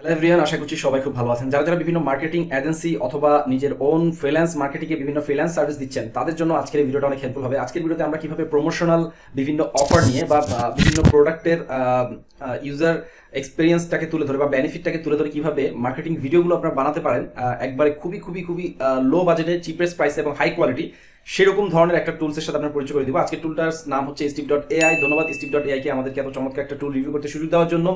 Hello everyone আশা করছি সবাই খুব ভালো আছেন। যারা যারা বিভিন্ন মার্কেটিং এজেন্সি অথবা নিজের ওন ফ্রিল্যান্স মার্কেটিংয়ে বিভিন্ন ফ্রিল্যান্স সার্ভিস দিচ্ছেন, তাদের জন্য আজকের ভিডিওটা অনেক হেল্পফুল হবে। আজকের ভিডিওতে আমরা কীভাবে প্রমোশনাল বিভিন্ন অফার নিয়ে বা বিভিন্ন প্রোডাক্টের ইউজার এক্সপিরিয়েন্সটাকে তুলে ধরে বা বেনিফিটটাকে তুলে ধরে কীভাবে মার্কেটিং ভিডিওগুলো আপনারা বানাতে পারেন একবারে খুবই খুবই খুবই লো বাজেটে চিপেস্ট প্রাইস এবং হাই কোয়ালিটি সেরকম ধরনের একটা টুলসের সাথে আপনার পরিচয় করে দিব। আজকে টুলটার নাম হচ্ছে স্টিপ ডট এআই ধন্যবাদ স্টিপ ডট এআই কে আমাদেরকে এত চমৎকার একটা টুল রিভিউ করতে সুযোগ দেওয়ার জন্য।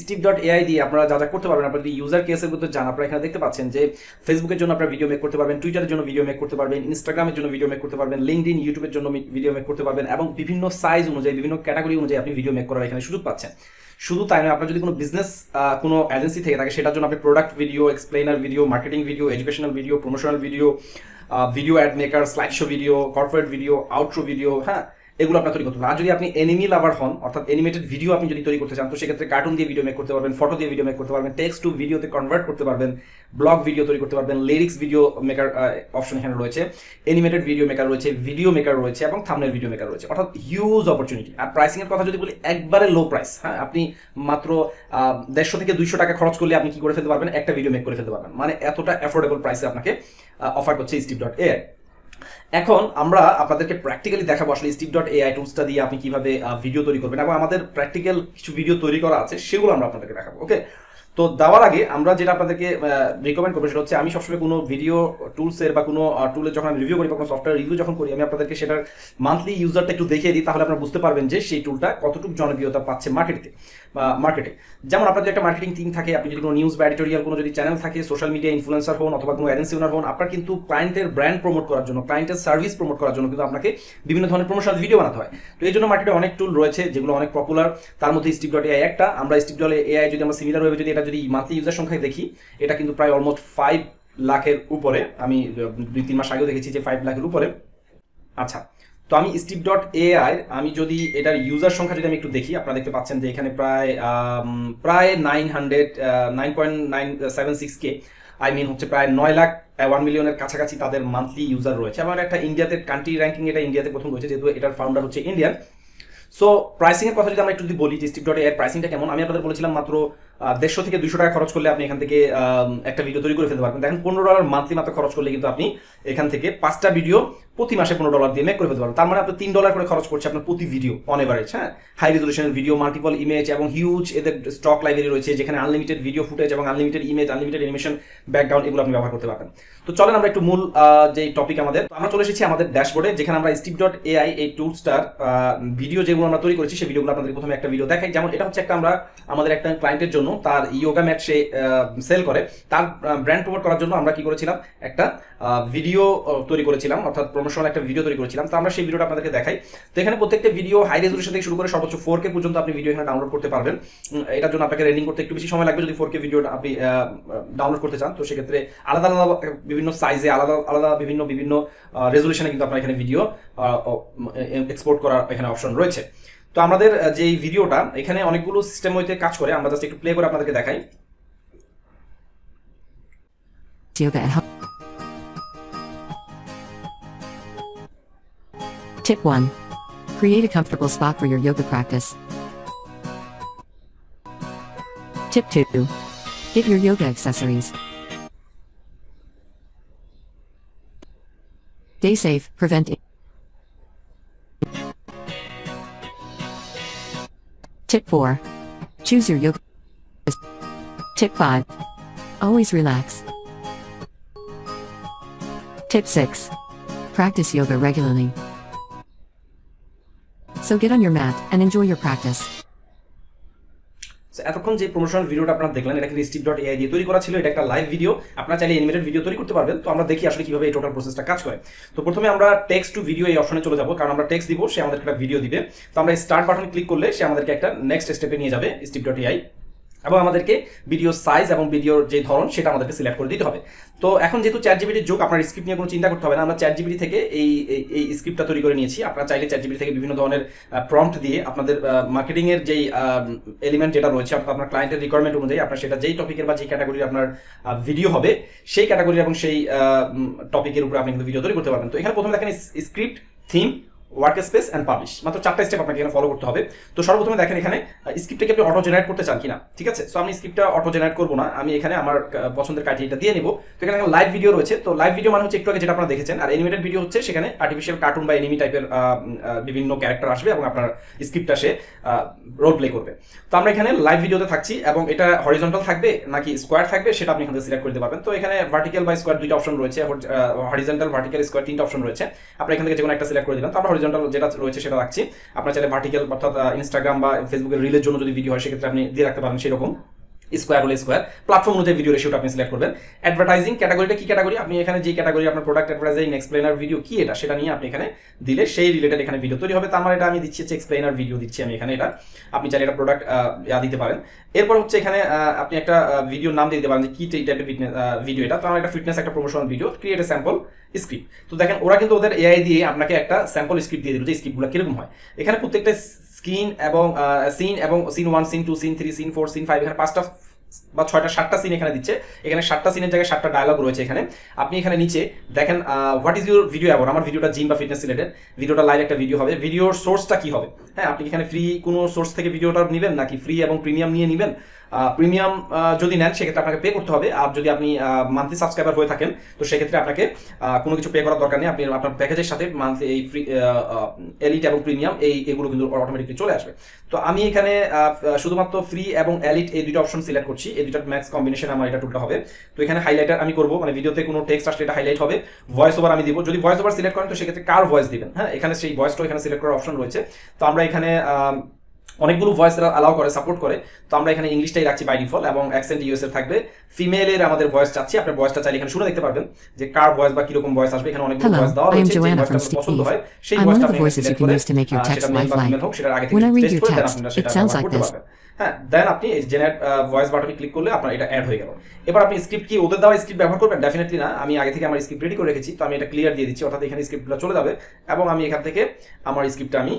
স্টিপ ডট এআই দিয়ে আপনারা যা যা করতে পারবেন আপনার যদি ইউজার কেসের মধ্যে যান আপনারা এখানে দেখতে পাচ্ছেন যে ফেসবুকের জন্য আপনারা ভিডিও মেক করতে পারবেন টুইটারের জন্য ভিডিও মেক করতে পারবেন ইনস্টাগ্রামের জন্য ভিডিও মেক করতে পারবেন লিঙ্কডিন ইউটিউবের জন্য ভিডিও মেক করতে পারবেন এবং বিভিন্ন সাইজ অনুযায়ী, বিভিন্ন ক্যাটাগরি অনুযায়ী আপনি ভিডিও মেক করার এখানে সুযোগ পাচ্ছেন। শুধু তাই নয়, আপনার যদি কোনো বিজনেস কোনো এজেন্সি থেকে থাকে সেটার জন্য আপনি product video explainer video marketing video educational video promotional video video ad maker slideshow video corporate video outro video huh? এগুলো আপনার তৈরি করতে হবে আর যদি আপনি এনিমি লাভার হন, অর্থাৎ এনিমেটেড ভিডিও আপনি যদি তৈরি করতে চান, তো সেক্ষেত্রে কার্টুন দিয়ে ভিডিও মেক করতে পারবেন ফটো দিয়ে ভিডিও মেক করতে পারবেন টেক্সট টু ভিডিওতে কনভার্ট করতে পারবেন ব্লগ ভিডিও তৈরি করতে পারবেন লিরিক্স ভিডিও মেকার অপশন এখানে রয়েছে এনিমেটেড ভিডিও মেকার রয়েছে ভিডিও মেকার রয়েছে এবং থামনের ভিডিও মেকার রয়েছে। অর্থাৎ হিউজ অপরচুনিটি আর প্রাইসিং এর কথা যদি বলি, একবারে লো প্রাইস হ্যাঁ? আপনি মাত্র দেড়শো থেকে দুইশো টাকা খরচ করলে আপনি কি করে ফেলতে পারবেন? একটা ভিডিও মেক করে ফেলতে পারবেন। মানে এতটা অ্যাফোর্ডেবল প্রাইসে আপনাকে অফার করছে স্টিপ ডট এ এখন আমরা আপনাদেরকে প্র্যাকটিক্যালি দেখাবো আসলে স্টিপ ডট এআই টুলসটা দিয়ে আপনি কীভাবে ভিডিও তৈরি করবেন এবং আমাদের প্র্যাকটিক্যাল কিছু ভিডিও তৈরি করা আছে, সেগুলো আমরা আপনাদেরকে দেখাবো ওকে তো দেওয়ার আগে আমরা যেটা আপনাদেরকে রিকমেন্ড করব সেটা হচ্ছে আমি সবসময় কোনো ভিডিও টুলসের বা কোনো টুলের যখন আমি রিভিউ করি বা কোনো সফটওয়্যার রিভিউ যখন করি, আমি আপনাদেরকে সেটার মান্থলি ইউজারটা একটু দেখিয়ে দিই, তাহলে আপনারা বুঝতে পারবেন যে সেই টুলটা কতটুকু জনপ্রিয়তা পাচ্ছে মার্কেটে মার্কেটে যেমন আপনার যদি একটা মার্কেটিং টিম থাকে, আপনি যদি কোনো নিউজ বা এডিটোরিয়াল কোনো যদি চ্যানেল থাকে সোশ্যাল মিডিয়া ইনফ্লুয়েন্সার হন অথবা কোনো এজেন্সি ওনার হন, আপনার কিন্তু ক্লায়েন্টের ব্র্যান্ড প্রমোট করার জন্য ক্লায়েন্টের সার্ভিস প্রমোট করার জন্য কিন্তু আপনাকে বিভিন্ন ধরনের প্রমোশনাল ভিডিও বানাতে হয়। তো এই জন্য মার্কেটে অনেক টুল রয়েছে, যেগুলো অনেক পপুলার তার মধ্যে স্টিপ ডট এআই একটা। আমরা স্টিপ ডট এআই যদি আমরা সিমিলার ওয়েবে যদি এটা যদি মান্থলি ইউজার সংখ্যায় দেখি, এটা কিন্তু প্রায় অলমোস্ট ফাইভ লাখের উপরে। আমি দুই, তিন মাস আগেও দেখেছি যে ফাইভ লাখের উপরে। আচ্ছা তো আমি স্টিপ ডট এআই আমি যদি এটার ইউজার সংখ্যা যদি আমি একটু দেখি, আপনারা দেখতে পাচ্ছেন যে এখানে প্রায় প্রায় nine hundred nine point nine seven six K I mean হচ্ছে প্রায় নয় লাখ ওয়ান মিলিয়নের কাছাকাছি তাদের মান্থলি ইউজার রয়েছে। এবং একটা ইন্ডিয়াতে কান্ট্রি র্যাঙ্কিং এটা ইন্ডিয়াতে প্রথম রয়েছে, যেহেতু এটার ফাউন্ডার হচ্ছে ইন্ডিয়ান সো প্রাইসিংয়ের কথা যদি আমরা একটু যদি বলি যে স্টিপ ডট এর প্রাইসিংটা কেমন, আমি আপনাদের বলেছিলাম মাত্র দেড়শো থেকে দুশো টাকা খরচ করলে আপনি এখান থেকে একটা ভিডিও তৈরি করে ফেলতে পারবেন। দেখেন, পনেরো ডলার মান্থলি মাত্র খরচ করলে কিন্তু আপনি এখান থেকে পাঁচটা ভিডিও প্রতি মাসে পনেরো ডলার দিয়ে মেক করে ফেলতে পারবেন। তার মানে আপনি তিন ডলার করে খরচ করছে আপনার প্রতি ভিডিও অন এভারেজ হ্যাঁ? হাই রেজলিউশনের ভিডিও মাল্টিপল ইমেজ এবং হিউজ এদের স্টক লাইব্রেরি রয়েছে, যেখানে আনলিমিটেড ভিডিও ফুটেজ এবং unlimited image unlimited animation background এগুলো আপনি ব্যবহার করতে পারবেন। তো চলেন আমরা একটু মূল যে টপিক আমাদের আমরা চলে এসেছি আমাদের ড্যাশবোর্ডে যেখানে আমরা স্টিপ ডট এআই এই টুলসটার ভিডিও যেগুলো আমরা তৈরি করেছি, সেই ভিডিওগুলো আপনাদের প্রথমে একটা ভিডিও দেখাই। যেমন এটা হচ্ছে একটা আমরা, আমাদের একটা ক্লায়েন্টের জন্য, তার ইয়োগা ম্যাট সে সেল করে। তার ব্র্যান্ড প্রমোট করার জন্য আমরা কি করেছিলাম? একটা ভিডিও তৈরি করেছিলাম, অর্থাৎ প্রমোশনাল একটা ভিডিও তৈরি করেছিলাম, তো আমরা সেই ভিডিওটা আপনাদেরকে দেখাই। তো এখানে প্রত্যেকটা ভিডিও হাই রেজলিউশন থেকে শুরু করে সর্বোচ্চ ফোর কে পর্যন্ত আপনি ভিডিও এখানে ডাউনলোড করতে পারবেন। এটার জন্য আপনাকে রেন্ডিং করতে একটু বেশি সময় লাগবে যদি ফোর কে ভিডিও আপনি ডাউনলোড করতে চান। তো সেক্ষেত্রে আলাদা আলাদা বিভিন্ন সাইজে আলাদা আলাদা বিভিন্ন বিভিন্ন রেজলিউশনে কিন্তু আপনার এখানে ভিডিও এক্সপোর্ট করার এখানে অপশন রয়েছে। তো আমাদের যে ভিডিওটা এখানে অনেকগুলো সিস্টেম হইতে কাজ করে। আমরা জাস্ট একটু প্লে করে আপনাদেরকে দেখাই। Tip 1. Create a comfortable spot for your yoga practice. Tip 2. Get your yoga accessories. Stay safe, prevent. i- Tip 4. Choose your yoga. Tip 5. Always relax. Tip 6. Practice yoga regularly. So get on your mat and enjoy your practice. এতক্ষণ যে promotional ভিডিওটা আপনারা দেখলেন, এটা কিন্তু steep dot AI দিয়ে তৈরি করা ছিল, এটা একটা লাইভ ভিডিও আপনারা চাইলে এনিমেটেড ভিডিও তৈরি করতে পারবেন। তো আমরা দেখি আসলে কীভাবে এই টোটাল প্রসেসটা কাজ করে। তো প্রথমে আমরা টেক্সট টু ভিডিও এই অপশনে চলে যাব, কারণ আমরা টেক্সট দিব, সে আমাদেরকে একটা ভিডিও দিবে। তো আমরা স্টার্ট বাটন ক্লিক করলে সে আমাদেরকে একটা নেক্সট স্টেপে নিয়ে যাবে স্টিপ ডট এআই এবং আমাদেরকে ভিডিও সাইজ এবং ভিডিওর যে ধরন, সেটা আমাদেরকে সিলেক্ট করে দিতে হবে। তো এখন যেহেতু চ্যাট জিবিটির যুগ, আপনার স্ক্রিপ্ট নিয়ে কোনো চিন্তা করতে হবে না। আমরা চ্যাট জিবিটি থেকে এই, এই- স্ক্রিপ্টটা তৈরি করে নিয়েছি। আপনারা চাইলে চ্যাট জিবিটি থেকে বিভিন্ন ধরনের প্রম্পট দিয়ে আপনাদের মার্কেটিংয়ের যেই এলিমেন্ট যেটা রয়েছে, অর্থাৎ আপনার ক্লায়েন্টের রিকোয়ারমেন্ট অনুযায়ী আপনার সেটা যেই টপিকের বা যেই ক্যাটাগরির আপনার ভিডিও হবে, সেই ক্যাটাগরি এবং সেই টপিকের উপরে আপনি কিন্তু ভিডিও তৈরি করতে পারবেন। তো এখানে প্রথমে দেখেন script theme workspace and publish মাত্র চারটা স্টেপ আপনাকে এখানে ফলো করতে হবে। তো সর্বপ্রথমে দেখেন এখানে স্ক্রিপ্টটাকে আপনি অটো জেনারেট করতে চান কিনা। ঠিক আছে? সো আমি স্ক্রিপ্টটা অটো জেনারেট করব না। আমি এখানে আমার পছন্দের ক্রাইটেরিয়াটা দিয়ে নিব। তো এখানে লাইভ ভিডিও রয়েছে। তো লাইভ ভিডিও মানে হচ্ছে একটু আগে যেটা আপনারা দেখেছেন, আর এনিমেটেড ভিডিও হচ্ছে সেখানে আর্টিফিশিয়াল কার্টুন বা এনিমি টাইপের বিভিন্ন ক্যারেক্টার আসবে এবং আপনার স্ক্রিপ্টটা সে রোল প্লে করবে। তো আমরা এখানে লাইভ ভিডিওতে থাকছি এবং এটা হরিজন্টাল থাকবে নাকি স্কোয়ার থাকবে সেটা আপনি এখানে সিলেক্ট করতে পারবেন। তো এখানে ভার্টিক্যাল বা স্কোয়ার দুইটা অপশন রয়েছে। হরিজন্টাল ভার্টিক্যাল স্কোয়ার তিনটা অপশন রয়েছে। আপনি এখান থেকে যে কোনো একটা সিলেক্ট করে দিলাম তো আমরা হরিজন্টাল যেটা রয়েছে সেটা রাখছি। আপনার চাইলে ভার্টিক্যাল অর্থাৎ ইনস্টাগ্রাম বা ফেসবুকের রিলের জন্য যদি ভিডিও হয়, সেক্ষেত্রে আপনি দিয়ে রাখতে পারেন সেরকম। স্কোয়ার হলে স্কোয়ার প্ল্যাটফর্ম অনুযায়ী ভিডিও রেশিওটা আপনি সিলেক্ট করবেন। অ্যাডভার্টাইজিং ক্যাটাগরিটা কি ক্যাটাগরি আপনি এখানে যে ক্যাটাগরি আপনার প্রোডাক্ট অ্যাডভার্টাইজিং এক্সপ্লেনার ভিডিও কি এটা, সেটা নিয়ে আপনি এখানে দিলে সেই রিলেটেড এখানে ভিডিও তৈরি হবে। আমার এটা আমি দিচ্ছি হচ্ছে এক্সপ্লেনার ভিডিও দিচ্ছি আমি এখানে এটা। আপনি চাইলে এটা প্রোডাক্ট দিতে পারেন। এরপর হচ্ছে এখানে আপনি একটা ভিডিও নাম দিয়ে দিতে পারেন যে কি টাইপের ফিটনেস ভিডিও এটা। তো আমার একটা ফিটনেস একটা promotional video create a sample script তো দেখেন, ওরা কিন্তু ওদের এআই দিয়ে আপনাকে একটা স্যাম্পল স্ক্রিপ্ট দিয়ে দিল যে স্ক্রিপ্টগুলো কীরকম হয়। এখানে প্রত্যেকটা স্ক্রিন এবং সিন এবং scene one, scene two, scene three, scene four, scene five, এখানে পাঁচটা বা ছয়টা, সাতটা সিন এখানে দিচ্ছে। এখানে সাতটা সিনের জায়গায় সাতটা ডায়লগ রয়েছে এখানে। আপনি এখানে নিচে দেখেন what is your video about আমার ভিডিওটা জিম বা ফিটনেস রিলেটেড ভিডিওটা লাইভ একটা ভিডিও হবে। ভিডিওর সোর্সটা কি হবে? হ্যাঁ আপনি এখানে ফ্রি কোনো সোর্স থেকে ভিডিওটা নেবেন নাকি ফ্রি এবং প্রিমিয়াম নিয়ে নেবেন? প্রিমিয়াম যদি নেন, সেক্ষেত্রে আপনাকে পে করতে হবে। আর যদি আপনি মান্থলি সাবস্ক্রাইবার হয়ে থাকেন, তো সেক্ষেত্রে আপনাকে কোনো কিছু পে করার দরকার নেই। আপনি আপনার প্যাকেজের সাথে মান্থলি এই ফ্রি এলিট এবং প্রিমিয়াম এই, এগুলো কিন্তু অটোমেটিকলি চলে আসবে। তো আমি এখানে শুধুমাত্র ফ্রি এবং এলিট এই দুটো অপশন সিলেক্ট করছি। এই দুটার ম্যাক্স কম্বিনেশন আমার এটা টুলটা হবে। তো এখানে হাইলাইটার আমি করব। মানে ভিডিওতে কোনো টেক্সট আসলে এটা হাইলাইট হবে। ভয়েস ওভার আমি দিব। যদি ভয়েস ওভার সিলেক্ট করেন, তো সেক্ষেত্রে কার ভয়েস দিবেন? হ্যাঁ এখানে সেই ভয়েসটাও এখানে সিলেক্ট করার অপশন রয়েছে। তো আমরা এখানে অনেকগুলো ভয়েস অ্যালাউ করে সাপোর্ট করে। তো আমরা এখানে ইংলিশটাই রাখছি বাই ডিফল্ট এবং অ্যাকসেন্ট ইউএস এর থাকবে। ফিমেলের আমাদের ভয়েস চাচ্ছি আপনার ভয়েসটা চাইলে এখানে শুনে দেখতে পারবেন যে কার ভয়েস বা কীরকম ভয়েস আসবে। এখানে অনেকগুলো ভয়েস দেওয়া রয়েছে যে ভয়েসটা পছন্দ হয় সেই ভয়েসটা আপনি সিলেক্ট করে সেটা মেল বা ফিমেল হোক সেটার আগে থেকে টেস্ট করে দেন আপনারা সেটা করতে পারবেন। হ্যাঁ দেন আপনি জেনারেট ভয়েস বাটনে ক্লিক করলে আপনার এটা অ্যাড হয়ে গেল। এবার আপনি স্ক্রিপ্ট কি ওদের দেওয়া স্ক্রিপ্ট ব্যবহার করবেন? ডেফিনেটলি না। আমি আগে থেকে আমার স্ক্রিপ্ট রেডি করে রেখেছি, তো আমি এটা ক্লিয়ার দিয়ে দিচ্ছি। অর্থাৎ এখানে স্ক্রিপ্টগুলো চলে যাবে এবং আমি এখান থেকে আমার স্ক্রিপ্টটা আমি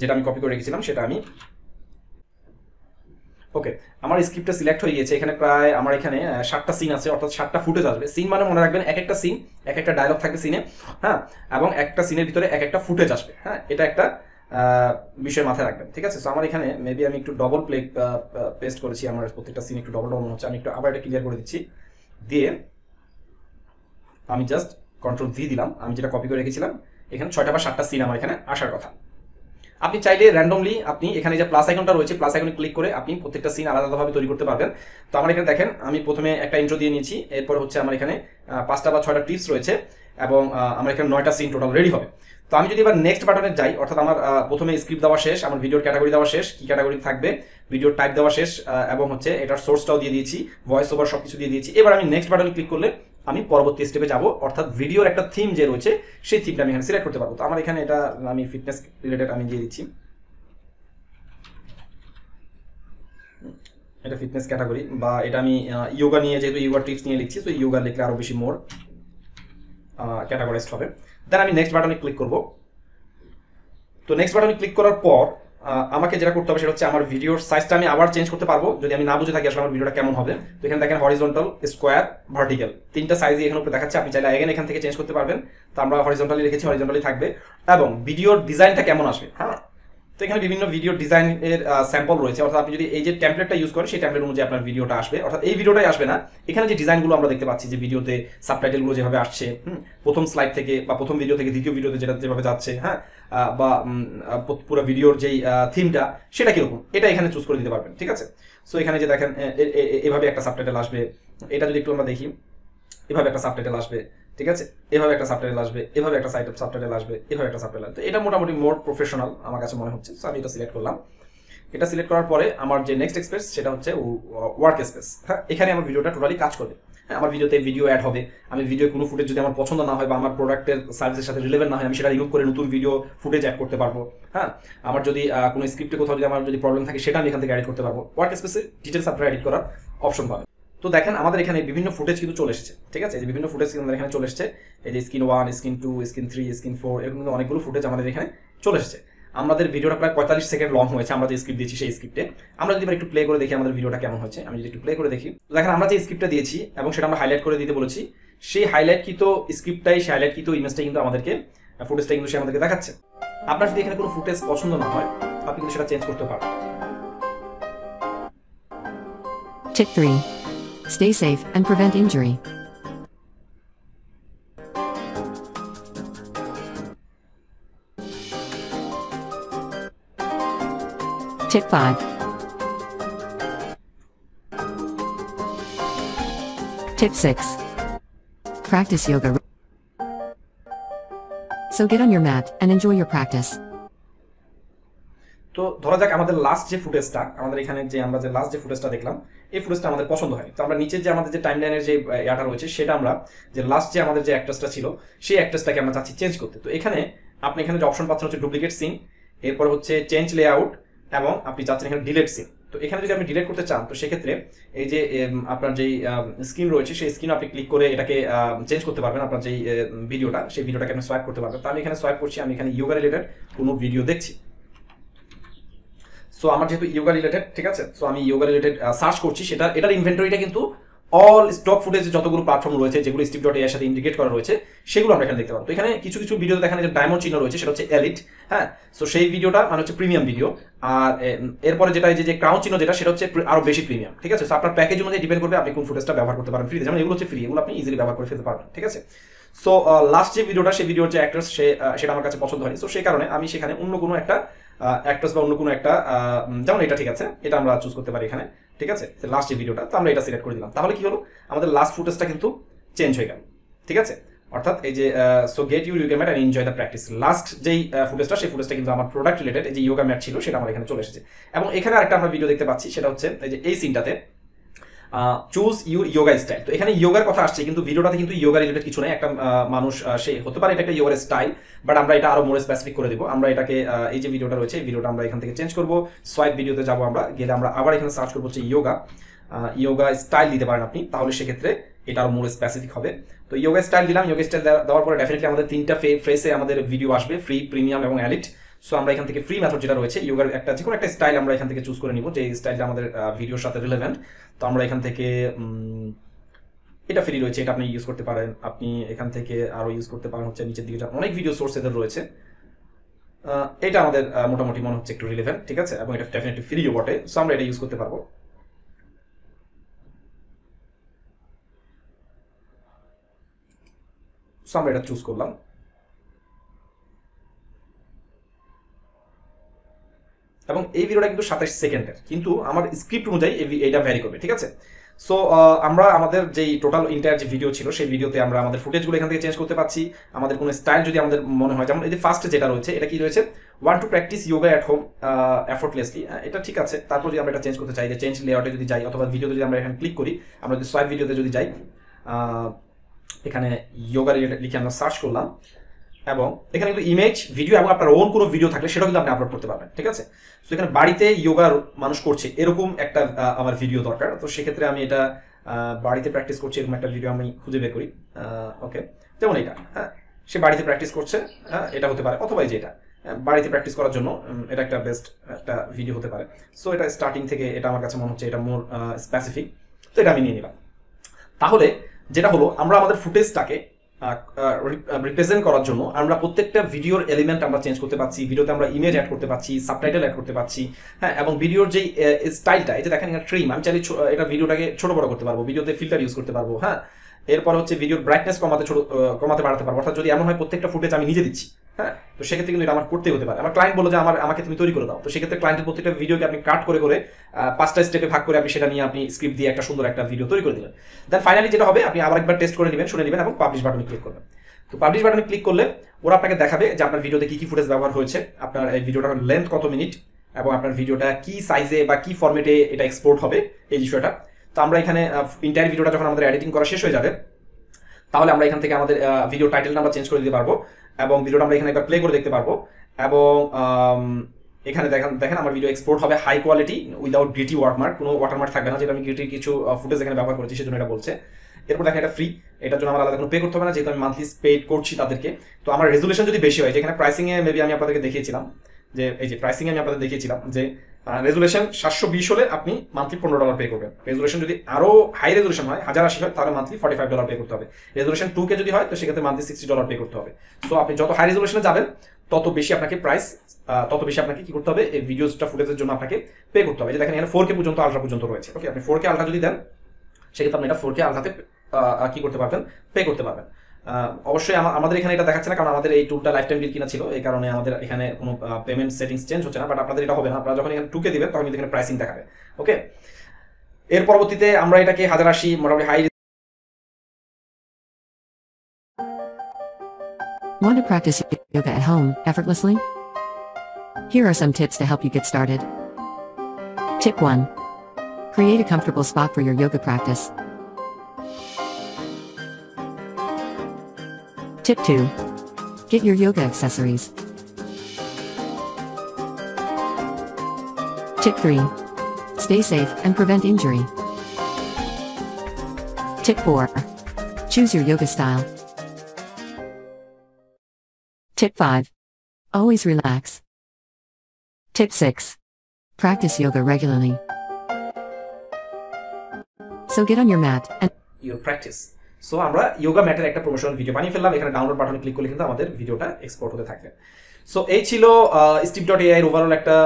যেটা আমি কপি করে রেখেছিলাম, সেটা আমি ওকে আমার স্ক্রিপ্টটা সিলেক্ট হয়ে গিয়েছে। এখানে প্রায় আমার এখানে সাতটা সিন আছে, অর্থাৎ সাতটা ফুটেজ আসবে। সিন মানে মনে রাখবেন, এক একটা সিন এক একটা ডায়লগ থাকবে সিনে হ্যাঁ? এবং একটা সিনের ভিতরে এক একটা ফুটেজ আসবে হ্যাঁ? এটা একটা বিষয় মাথায় রাখবেন, ঠিক আছে? সো আমার এখানে মেবি আমি একটু ডবল প্লে পেস্ট করেছি, আমার প্রত্যেকটা সিন একটু ডবল ডবল হচ্ছে, আমি একটু আবার এটা ক্লিয়ার করে দিচ্ছি। দিয়ে আমি জাস্ট কন্ট্রোল ভি দিলাম, আমি যেটা কপি করে রেখেছিলাম, এখানে ছয়টা বা সাতটা সিন আমার এখানে আসার কথা। আপনি চাইলে র্যান্ডমলি আপনি এখানে যে প্লাস আইকনটা রয়েছে প্লাস আইকনে ক্লিক করে আপনি প্রত্যেকটা সিন আলাদা আলাদাভাবে তৈরি করতে পারবেন। তো আমার এখানে দেখেন, আমি প্রথমে একটা ইন্ট্রো দিয়ে নিয়েছি, এরপর হচ্ছে আমার এখানে পাঁচটা বা ছয়টা টিপস রয়েছে। এবং আমার এখানে নয়টা সিন টোটাল রেডি হবে। তো আমি যদি এবার নেক্সট বাটনে যাই, অর্থাৎ আমার প্রথমে স্ক্রিপ্ট দেওয়া শেষ, আমার ভিডিওর ক্যাটাগরি দেওয়া শেষ, কি ক্যাটাগরি থাকবে ভিডিওর টাইপ দেওয়া শেষ এবং হচ্ছে এটার সোর্সটাও দিয়ে দিয়েছি ভয়েস ওভার সব কিছু দিয়ে দিয়েছি। এবার আমি নেক্সট বাটনে ক্লিক করলে আমি পরবর্তী স্টেপে যাব, অর্থাৎ ভিডিওর একটা থিম যে রয়েছে, সেই থিমটা আমি এখানে সিলেক্ট করতে পারব। তো আমার এখানে এটা আমি ফিটনেস রিলেটেড আমি দিয়ে দিচ্ছি। এটা ফিটনেস ক্যাটাগরি বা এটা আমি ইয়োগা নিয়ে, যেহেতু ইয়োগা টিপস নিয়ে লিখছি, তো ইয়োগা লিখলে আরও বেশি মোর ক্যাটাগরাইজড হবে। দেন আমি নেক্সট বাটনে ক্লিক করব। তো নেক্সট বাটনে ক্লিক করার পর আমাকে যেটা করতে হবে সেটা হচ্ছে আমার ভিডিওর সাইজটা আমি আবার চেঞ্জ করতে পারব। যদি আমি না বুঝে থাকি আসলে আমার ভিডিওটা কেমন হবে। তো এখানে দেখেন হরিজন্টাল স্কোয়ার ভার্টিক্যাল তিনটা সাইজই এখানে উপরে দেখাচ্ছে। আপনি চাইলে এগেন এখান থেকে চেঞ্জ করতে পারবেন। তো আমরা হরিজন্টালি রেখেছি হরিজন্টালি থাকবে। এবং ভিডিওর ডিজাইনটা কেমন আসবে? হ্যাঁ? তো এখানে বিভিন্ন ভিডিও ডিজাইনের স্যাম্পল রয়েছে। অর্থাৎ আপনি যদি এই যে টেমপ্লেটটা ইউজ করেন, সেই টেমপ্লেট অনুযায়ী আপনার ভিডিওটা আসবে। অর্থাৎ এই ভিডিওটাই আসবে না। এখানে যে ডিজাইনগুলো আমরা দেখতে পাচ্ছি, যে ভিডিওতে সাবটাইটেলগুলো যেভাবে আসছে প্রথম স্লাইড থেকে বা প্রথম ভিডিও থেকে দ্বিতীয় ভিডিওতে যেটা, যেভাবে যাচ্ছে হ্যাঁ বা পুরো ভিডিওর যেই থিমটা সেটা কীরকম? এটা এখানে চুজ করে দিতে পারবেন, ঠিক আছে? সো এখানে যে দেখেন এভাবে একটা সাবটাইটেল আসবে। এটা যদি একটু আমরা দেখি, এভাবে একটা সাবটাইটেল আসবে। ঠিক আছে? এভাবে একটা সাবটাইটেল আসবে, এভাবে একটা সাইট সাবটাইটেল আসবে, এভাবে একটা সাবটাইটেল আসবে। এটা মোটামুটি মোর প্রফেশনাল আমার কাছে মনে হচ্ছে সো আমি এটা সিলেক্ট করলাম। এটা সিলেক্ট করার পরে আমার যে নেক্সট এক্সপ্রেস সেটা হচ্ছে ওয়ার্ক স্পেস হ্যাঁ এখানে আমার ভিডিওটা টোটালি কাজ করবে। হ্যাঁ আমার ভিডিওতে ভিডিও অ্যাড হবে, আমি ভিডিও কোনো ফুটেজ যদি আমার পছন্দ না হয় বা আমার প্রোডাক্টের সার্ভিসের সাথে রিলেভেন্ট না হয়, আমি সেটা রিমুভ করে নতুন ভিডিও ফুটেজ অ্যাড করতে পারব। হ্যাঁ আমার যদি কোনো স্ক্রিপ্টে কোথাও যদি আমার যদি প্রবলেম থাকে, সেটা আমি এখান থেকে এডিট করতে পারব। ওয়ার্ক স্পেসে ডিটেলস আপনারা এডিট করার অপশন পাবেন। তো দেখেন আমাদের এখানে বিভিন্ন ফুটেজ কিন্তু চলে এসেছে, ঠিক আছে? বিভিন্ন ফুটেজ আমাদের এখানে চলে এসেছে। এই যে screen one screen two screen three screen four এরকম কিন্তু অনেকগুলো ফুটেজ আমাদের এখানে চলে এসেছে। আমাদের ভিডিওটা প্রায় পঁয়তাল্লিশ সেকেন্ড লং হয়েছে, আমরা যে স্ক্রিপ্ট দিয়েছি সেই স্ক্রিপ্টে আমরা যদি একটু প্লে করে দেখি আমাদের ভিডিওটা কেমন হয়েছে, আমি যদি একটু প্লে করে দেখি। দেখেন আমরা যে স্ক্রিপ্টটা দিয়েছি এবং সেটা আমরা হাইলাইট করে দিতে বলেছি, সেই হাইলাইট কিতো স্ক্রিপ্টটাই সেই হাইলাইট কিতো ইমেজটাই কিন্তু আমাদেরকে ফুটেজটা কিন্তু সে আমাদেরকে দেখাচ্ছে। আপনার যদি এখানে কোনো ফুটেজ পছন্দ না হয়, আপনি কিন্তু সেটা চেঞ্জ করতে পারেন Tip 3. Stay safe and prevent injury. Tip 5. Tip 6. Practice yoga. So get on your mat and enjoy your practice. তো ধরা যাক আমাদের লাস্ট যে ফুটেজটা আমাদের এখানে যে আমরা যে লাস্ট যে ফুটেজটা দেখলাম, এই ফুটেজটা আমাদের পছন্দ হয় তো আমরা নিচের যে আমাদের যে টাইম লাইনের যে ইয়াটা রয়েছে, সেটা আমরা যে লাস্ট যে আমাদের যে অ্যাক্ট্রেসটা ছিল, সেই অ্যাক্ট্রেসটাকে আমরা চাচ্ছি চেঞ্জ করতে। তো এখানে আপনি এখানে যে অপশন পাচ্ছেন হচ্ছে ডুপ্লিকেট সিন এরপর হচ্ছে চেঞ্জ লেআউট এবং আপনি চাচ্ছেন এখানে ডিলেট সিন তো এখানে যদি আপনি ডিলেট করতে চান, তো সেক্ষেত্রে এই যে আপনার যেই স্ক্রিন রয়েছে, সেই স্ক্রিন আপনি ক্লিক করে এটাকে চেঞ্জ করতে পারবেন আপনার যেই ভিডিওটা সেই ভিডিওটাকে আপনি সোয়াইপ করতে পারবেন। তো আমি এখানে সোয়াইপ করছি, আমি এখানে ইয়োগা রিলেটেড কোনো ভিডিও দেখছি। সো আমার যেহেতু ইয়োগা রিলেটেড ঠিক আছে? সো আমি ইয়োগা রিলেটেড সার্চ করছি। সেটা, এটার ইনভেন্টরিটা কিন্তু অল স্টক ফুটেজ যতগুলো প্ল্যাটফর্ম রয়েছে, যেগুলো স্টিপ ডট এর সাথে ইন্টিগ্রেট করা রয়েছে, সেগুলো আমরা এখানে দেখতে পাবো। তো এখানে কিছু কিছু ভিডিও দেখানো যে ডায়মন্ড চিহ্ন রয়েছে, সেটা হচ্ছে এলিট হ্যাঁ? সো সেই ভিডিওটা মানে হচ্ছে প্রিমিয়াম ভিডিও আর এরপরে যেটা যে- ক্রাউন চিহ্ন যেটা, সেটা হচ্ছে প্রি- আরও বেশি প্রিমিয়াম ঠিক আছে? সো আপনার প্যাকেজ অনুযায়ী ডিপেন্ড করবে আপনি কোন ফুটেজটা ব্যবহার করতে পারেন ফ্রিতে যেমন এগুলো হচ্ছে ফ্রি এগুলো আপনি ইজিলি ব্যবহার করে ফেলতে পারবেন, ঠিক আছে? সো লাস্ট যে ভিডিওটা সেই ভিডিওর যে অ্যাক্ট্রেস সে সেটা আমার কাছে পছন্দ হয়নি। সো সেই কারণে আমি সেখানে অন্য কোনো একটা অ্যাক্ট্রেস বা অন্য কোনো একটা যেমন এটা ঠিক আছে, এটা আমরা চুজ করতে পারি এখানে, ঠিক আছে? লাস্ট যে ভিডিওটা তো আমরা এটা সিলেক্ট করে দিলাম। তাহলে কি হলো? আমাদের লাস্ট ফুটেজটা কিন্তু চেঞ্জ হয়ে গেল, ঠিক আছে? অর্থাৎ এই যে so get you yoga mat and enjoy the practice last যেই ফুটেজটা সেই ফুটেজটা কিন্তু আমার প্রোডাক্ট রিলেটেড এই যে ইয়োগা ম্যাট ছিল, সেটা আমার এখানে চলে এসেছে। এবং এখানে আরেকটা আমরা ভিডিও দেখতে পাচ্ছি, সেটা হচ্ছে এই যে, এই সিনটাতে চুজ ইউর ইয়োগা স্টাইল তো এখানে ইয়োগার কথা আসছে, কিন্তু ভিডিওটাতে কিন্তু ইয়োগা রিলেটেড কিছু নেই। একটা মানুষ সে হতে পারে এটা একটা ইয়োগার স্টাইল বাট আমরা এটা আরও মোরে স্পেসিফিক করে দিব। আমরা এটাকে এই যে ভিডিওটা রয়েছে ভিডিওটা আমরা এখান থেকে চেঞ্জ করব। সোয়াইপ ভিডিওতে যাব আমরা, গেলে আমরা আবার এখানে সার্চ করব হচ্ছে ইয়োগা ইয়োগা স্টাইল দিতে পারেন আপনি, তাহলে সেক্ষেত্রে এটা আরও মোরে স্পেসিফিক হবে। তো ইয়োগা স্টাইল দিলাম ইয়োগা স্টাইল দেওয়ার পরে ডেফিনেটলি আমাদের তিনটা ফ্রেসে আমাদের ভিডিও আসবে ফ্রি প্রিমিয়াম এবং অ্যালিট সো আমরা এখান থেকে ফ্রি মেথড যেটা রয়েছে ইয়োগার একটা যে কোনো একটা স্টাইল আমরা এখান থেকে চুজ করে নিব, যে স্টাইলটা আমাদের ভিডিওর সাথে রিলেভেন্ট তো আমরা এখান থেকে এটা ফ্রি রয়েছে, এটা আপনি ইউজ করতে পারেন। আপনি এখান থেকে আরও ইউজ করতে পারেন, হচ্ছে নিচের দিকে অনেক ভিডিও সোর্স এদের রয়েছে। এটা আমাদের মোটামুটি মনে হচ্ছে একটু রিলেভেন্ট ঠিক আছে? এবং এটা ডেফিনেটলি ফ্রিও বটে। সো আমরা এটা ইউজ করতে পারব। সো আমরা এটা চুজ করলাম। এবং এই ভিডিওটা কিন্তু সাতাশ সেকেন্ডের। কিন্তু আমার স্ক্রিপ্ট অনুযায়ী এই ভি- এটা ভ্যারি করবে, ঠিক আছে? সো আমরা আমাদের যেই টোটাল ইন্টায়ার যে ভিডিও ছিল, সেই ভিডিওতে আমরা আমাদের ফুটেজগুলো এখান থেকে চেঞ্জ করতে পারছি। আমাদের কোনো স্টাইল যদি আমাদের মনে হয়, যেমন এই যে ফার্স্ট যেটা রয়েছে, এটা কি রয়েছে? One two practice yoga at home effortlessly এটা ঠিক আছে। তারপর যদি আমরা এটা চেঞ্জ করতে চাই, যে চেঞ্জ লেআউটে যদি যাই, অথবা ভিডিওতে যদি আমরা এখানে ক্লিক করি, আমরা যদি সোয়াইপ ভিডিওতে যদি যাই এখানে ইয়োগা লিখে আমরা সার্চ করলাম। এবং এখানে কিন্তু ইমেজ ভিডিও এবং আপনার ওন কোনো ভিডিও থাকলে সেটাও কিন্তু আপনি আপলোড করতে পারবেন ঠিক আছে? তো এখানে বাড়িতে ইয়োগার মানুষ করছে এরকম একটা আমার ভিডিও দরকার। তো সেক্ষেত্রে আমি এটা বাড়িতে প্র্যাকটিস করছি এরকম একটা ভিডিও আমি খুঁজে বের করি। ওকে যেমন এটা হ্যাঁ? সে বাড়িতে প্র্যাকটিস করছে হ্যাঁ? এটা হতে পারে অথবা যে এটা আহ, বাড়িতে প্র্যাকটিস করার জন্য এটা একটা বেস্ট একটা ভিডিও হতে পারে। সো এটা স্টার্টিং থেকে এটা আমার কাছে মনে হচ্ছে এটা মোর স্পেসিফিক তো এটা আমি নিয়ে নিলাম। তাহলে যেটা হলো আমরা আমাদের ফুটেজটাকে রিপ্রেজেন্ট করার জন্য আমরা প্রত্যেকটা ভিডিওর এলিমেন্ট আমরা চেঞ্জ করতে পারছি ভিডিওতে আমরা ইমেজ অ্যাড করতে পারছি সাবটাইটেল অ্যাড করতে পারছি হ্যাঁ এবং ভিডিওর যেই স্টাইলটা যে দেখেন ট্রিম আমি চাইলে এটা ভিডিওটাকে ছোট বড় করতে পারব ভিডিওতে ফিল্টার ইউজ করতে পারব হ্যাঁ এরপর হচ্ছে ভিডিওর ব্রাইটনেস কমাতে ছোট কমাতে বাড়াতে পারব, অর্থাৎ যদি এমন হয় প্রত্যেকটা ফুটেজ আমি নিজে দিচ্ছি হ্যাঁ? তো সেক্ষেত্রে কিন্তু এটা আমার করতে হতে পারে। আমার ক্লায়েন্ট বলে যে, আমার, আমাকে তুমি তৈরি করে দাও। তো সেক্ষেত্রে ক্লায়েন্টের প্রত্যেকটা ভিডিওকে আপনি কাট করে করে পাঁচটা স্টেপে ভাগ করে আপনি সেটা নিয়ে আপনি স্ক্রিপ্ট দিয়ে একটা সুন্দর একটা ভিডিও তৈরি করে দিলেন। দেন ফাইনালি যেটা হবে, আপনি আবার একবার টেস্ট করে নেবেন, শুনে নেবেন এবং পাবলিশ বাটনে ক্লিক করবেন। তো পাবলিশ বাটনে ক্লিক করলে ওরা আপনাকে দেখাবে যে আপনার ভিডিওতে কি কি ফুটেজ ব্যবহার হয়েছে, আপনার এই ভিডিওটার লেন্থ কত মিনিট এবং আপনার ভিডিওটা কি সাইজে বা কি ফরম্যাটে এটা এক্সপোর্ট হবে, এই বিষয়টা। তো আমরা এখানে ইন্টার ভিডিওটা যখন আমাদের এডিটিং করা শেষ হয়ে যাবে তাহলে আমরা এখান থেকে আমাদের ভিডিও টাইটেলটা আমরা চেঞ্জ করে দিতে পারব। এবং ভিডিওটা আমরা এখানে একবার প্লে করে দেখতে পারব। এবং এখানে দেখেন দেখেন আমার ভিডিও এক্সপোর্ট হবে high quality without gritty watermark কোনো ওয়াটারমার্ক থাকবে না যেটা আমি গ্রিটির কিছু ফুটেজ এখানে ব্যবহার করেছি, সেজন্য এটা বলছে। এরপর দেখেন এটা ফ্রি এটার জন্য আমার আলাদা কোনো পে করতে হবে না, যেহেতু আমি মান্থলি পেড করছি তাদেরকে। তো আমার রেজুলেশন যদি বেশি হয়, যেখানে প্রাইসিংয়ে মেবি আমি আপনাদেরকে দেখিয়েছিলাম, যে, এই যে প্রাইসিংয়ে আমি আপনাদের দেখিয়েছিলাম, যে রেজুলেশন সাতশো বিশ হলে আপনি মান্থলি পনেরো ডলার পে করবেন। রেজুলেশন যদি আরও হাই রেজুলেশন হয়, হাজার আশি হয়, তাহলে monthly forty five dollar pay করতে হবে। রেজুলেশন টু কে যদি হয়, তো সেক্ষেত্রে মান্থলি সিক্সটি ডলার পে করতে হবে। সো আপনি যত হাই রেজুলেশনে যাবেন, তত বেশি আপনাকে প্রাইস তত বেশি আপনাকে কি করতে হবে, এই ভিডিওসটা ফুটেজের জন্য আপনাকে পে করতে হবে। যে দেখেন, এখানে ফোর কে পর্যন্ত আলট্রা পর্যন্ত রয়েছে। ওকে আপনি ফোর কে আলট্রা যদি দেন, সেক্ষেত্রে আপনি এটা ফোর কে আলট্রাতে কি করতে পারবেন পে করতে পারবেন। অবশ্যই আমাদের এখানে এটা দেখাচ্ছে না, কারণ আমাদের এই টুলটা লাইফ টাইম বিল কিনা ছিল, এই কারণে আমাদের এখানে কোনো পেমেন্ট সেটিংস চেঞ্জ হচ্ছে না বাট আপনাদের এটা হবে না আপনারা যখন এখানে টুকে দিবেন তখন এখানে প্রাইসিং দেখাবে ওকে এর পরবর্তীতে আমরা এটাকে হাজার আশি, মোটামুটি high Want to practice yoga at home effortlessly? Here are some tips to help you get started. Tip 1 Create a comfortable spot for your yoga practice. Tip 2. Get your yoga accessories. Tip 3. Stay safe and prevent injury. Tip 4. Choose your yoga style. Tip 5. Always relax. Tip 6. Practice yoga regularly. So get on your mat and you practice. So আমরা yoga ম্যাটের একটা promotional video বানিয়ে ফেললাম। এখানে download বাটনে click করলে কিন্তু আমাদের ভিডিওটা এক্সপোর্ট হতে থাকবে। সো এই ছিল স্টিপ ডট এআই ওভারঅল একটা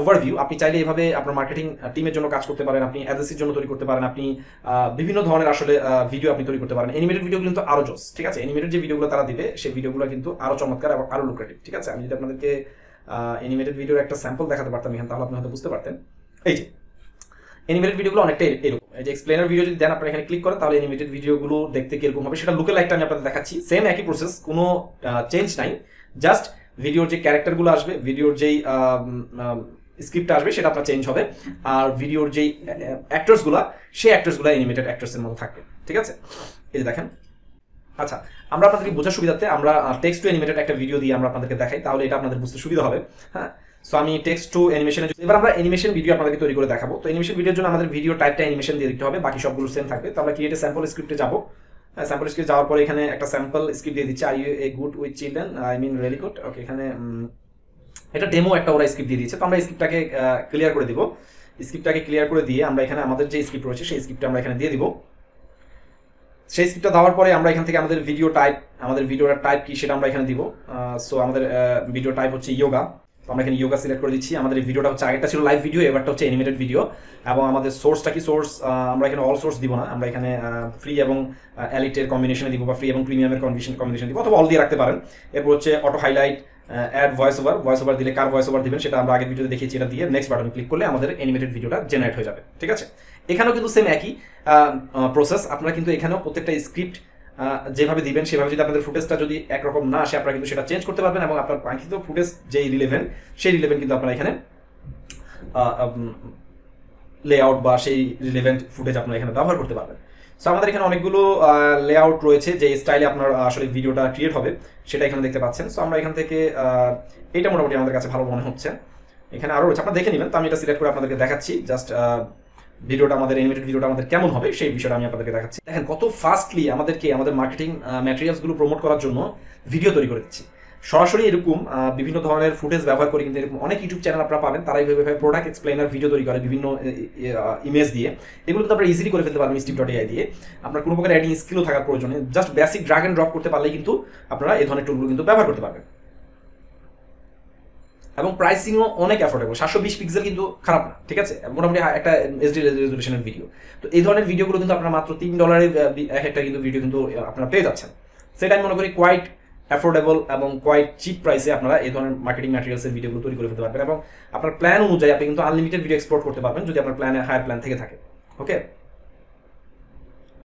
ওভারভিউ আপনি চাইলে এভাবে আপনার মার্কেটিং টিমের জন্য কাজ করতে পারেন। আপনি এজেন্সির জন্য তৈরি করতে পারেন। আপনি বিভিন্ন ধরনের আসলে ভিডিও আপনি তৈরি করতে পারেন। এনিমেটেড ভিডিও কিন্তু আরও জোস, ঠিক আছে? এনিমেটেড যে ভিডিওগুলো তারা দিবে, সেই ভিডিওগুলো কিন্তু আরও চমৎকার এবং আরও লুক্রেটিভ ঠিক আছে? আমি যদি আপনাদেরকে এনিমেটেড ভিডিওর একটা স্যাম্পল দেখাতে পারতাম এখানে, তাহলে আপনি হয়তো বুঝতে পারতেন। এই যে অ্যানিমেটেড ভিডিওগুলো অনেকটা এরকম। যে এক্সপ্লেনার ভিডিও যদি দেন আপনারা এখানে ক্লিক করেন, তাহলে অ্যানিমেটেড ভিডিওগুলো দেখতে কীরকম হবে, সেটা লুকের লাইকটা আমি আপনাদের দেখাচ্ছি। সেম একই প্রসেস কোনো চেঞ্জ নাই। জাস্ট ভিডিওর যে ক্যারেক্টারগুলো আসবে ভিডিওর যেই স্ক্রিপ্ট আসবে, সেটা আপনার চেঞ্জ হবে। আর ভিডিওর যেই অ্যাক্টরসগুলো সেই অ্যাক্টরসগুলো অ্যানিমেটেড অ্যাক্টরসের মতো থাকবে। ঠিক আছে? এই যে দেখেন। আচ্ছা আমরা আপনাদেরকে বোঝার সুবিধাতে আমরা টেক্সট টু অ্যানিমেটেড একটা ভিডিও দিয়ে আমরা আপনাদেরকে দেখাই, তাহলে এটা আপনাদের বুঝতে সুবিধা হবে। হ্যাঁ? সো আমি টেক্সট টু অ্যানিমেশনে এবার আমরা অ্যানিমেশন ভিডিও আপনাদেরকে তৈরি করে দেখাবো। তো অ্যানিমেশন ভিডিওর জন্য আমাদের ভিডিও টাইপটা অ্যানিমেশন দিয়ে দিতে হবে। বাকি সবগুলো সেম থাকবে। তো আমরা ক্রিয়েটে স্যাম্পল স্ক্রিপ্টে যাব। স্যাম্পল স্ক্রিপ্ট যাওয়ার পরে এখানে একটা স্যাম্পল স্ক্রিপ্ট দিয়ে দিচ্ছে। I you a good with children I mean really good okay এখানে এটা ডেমো একটা ওরা স্ক্রিপ্ট দিয়ে দিচ্ছে তো আমরা স্ক্রিপ্টটাকে ক্লিয়ার করে দিব। স্ক্রিপ্টটাকে ক্লিয়ার করে দিয়ে আমরা এখানে আমাদের যে স্ক্রিপ্ট রয়েছে, সেই স্ক্রিপ্টটা আমরা এখানে দিয়ে দিব। সেই স্ক্রিপ্টটা দেওয়ার পরে আমরা এখান থেকে আমাদের ভিডিও টাইপ আমাদের ভিডিওটার টাইপ কি সেটা আমরা এখানে দিব। সো আমাদের ভিডিও টাইপ হচ্ছে ইয়োগা আমরা এখানে ইয়োগা সিলেক্ট করে দিচ্ছি। আমাদের ভিডিওটা হচ্ছে আগেরটা ছিল লাইভ ভিডিও এবারটা হচ্ছে অ্যানিমেটেড ভিডিও এবং আমাদের সোর্সটা কি? সোর্স আমরা এখানে অল সোর্স দিব না। আমরা এখানে ফ্রি এবং অ্যালিটের কম্বিনেশনে দিব বা ফ্রি এবং প্রিমিয়ামের কম্বিনেশন কম্বিনেশন দিব অথবা অল দিয়ে রাখতে পারেন। এরপর হচ্ছে auto highlight add voice over voice over দিলে কার ভয়েস ওভার দিবেন সেটা আমরা আগের ভিডিওতে দেখিয়েছি। এটা দিয়ে নেক্সট বাটনে ক্লিক করলে আমাদের অ্যানিমেটেড ভিডিওটা জেনারেট হয়ে যাবে। ঠিক আছে? এখানেও কিন্তু সেম একই প্রসেস আপনারা কিন্তু এখানেও প্রত্যেকটা স্ক্রিপ্ট যেভাবে দিবেন, সেভাবে যদি আপনাদের ফুটেজটা যদি একরকম না আসে, আপনারা কিন্তু সেটা চেঞ্জ করতে পারবেন এবং আপনার কাঙ্ক্ষিত ফুটেজ যেই রিলেভেন্ট সেই রিলেভেন্ট কিন্তু আপনারা এখানে লেআউট বা সেই রিলেভেন্ট ফুটেজ আপনারা এখানে ব্যবহার করতে পারবেন। সো আমাদের এখানে অনেকগুলো লেআউট রয়েছে যে স্টাইলে আপনার আসলে ভিডিওটা ক্রিয়েট হবে, সেটা এখানে দেখতে পাচ্ছেন। সো আমরা এখান থেকে এইটা মোটামুটি আমাদের কাছে ভালো মনে হচ্ছে। এখানে আরও রয়েছে, আপনারা দেখে নেবেন। তো আমি এটা সিলেক্ট করে আপনাদেরকে দেখাচ্ছি। জাস্ট ভিডিওটা আমাদের এনিমেটেড ভিডিওটা আমাদের কেমন হবে সেই বিষয়টা আমি আপনাদেরকে দেখাচ্ছি। দেখেন, কত ফাস্টলি আমাদেরকে, আমাদের মার্কেটিং ম্যাটেরিয়ালসগুলো প্রমোট করার জন্য ভিডিও তৈরি করে দিচ্ছি। সরাসরি এরকম বিভিন্ন ধরনের ফুটেজ ব্যবহার করে কিন্তু এরকম অনেক ইউটিউব চ্যানেল আপনারা পাবেন। তারা এইভাবে প্রোডাক্ট এক্সপ্লেনার ভিডিও তৈরি করে বিভিন্ন ইমেজ দিয়ে। এগুলো কিন্তু আপনারা ইজিলি করে ফেলতে পারবেন স্টিপ ডট দিয়ে। আপনার কোনো প্রকার অ্যাডিং স্কিলও থাকার প্রয়োজনে just basic drag and drop করতে পারলেই কিন্তু আপনারা এই ধরনের টুলগুলো কিন্তু ব্যবহার করতে পারবেন। এবং প্রাইসিংও অনেক অ্যাফোর্ডেবল সাতশো বিশ পিক্সেল কিন্তু খারাপ না, ঠিক আছে? মোটামুটি একটা এসডি রেজলিউশনের ভিডিও তো এই ধরনের ভিডিওগুলো কিন্তু আপনারা মাত্র তিন ডলারের এক একটা কিন্তু ভিডিও কিন্তু আপনারা পেয়ে যাচ্ছেন। সেটা আমি মনে করি কোয়াইট অ্যাফোর্ডেবল এবং কোয়াইট চিপ প্রাইসে আপনারা এই ধরনের মার্কেটিং ম্যাটেরিয়ালসের ভিডিওগুলো তৈরি করে ফেলতে পারবেন এবং আপনার প্ল্যান অনুযায়ী আপনি কিন্তু আনলিমিটেড ভিডিও এক্সপোর্ট করতে পারবেন যদি আপনার প্ল্যানে হায়ার প্ল্যান থেকে থাকে ওকে